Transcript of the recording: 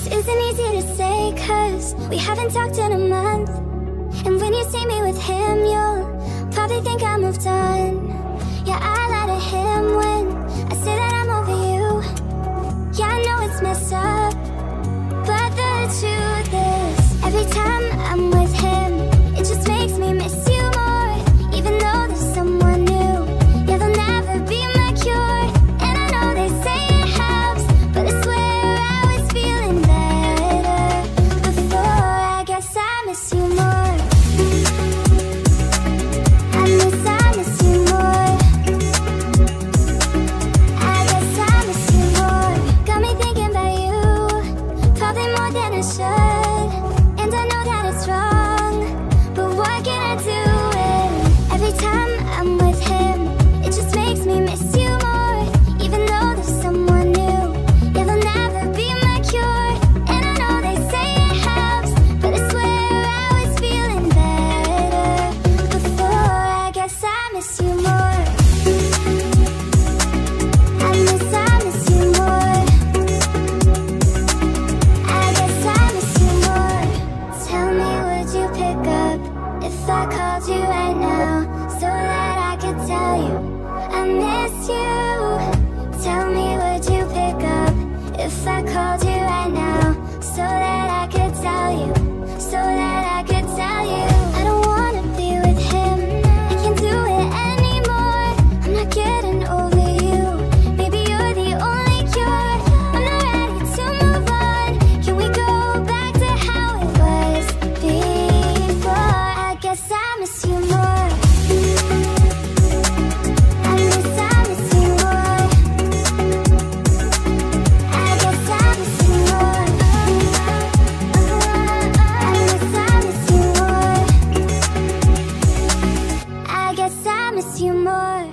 This isn't easy to say cause we haven't talked in a month. And when you see me with him you'll probably think I moved on. Yeah, I lie to him when I say that I'm over you. Yeah, I know it's messed up. 再靠近 you more.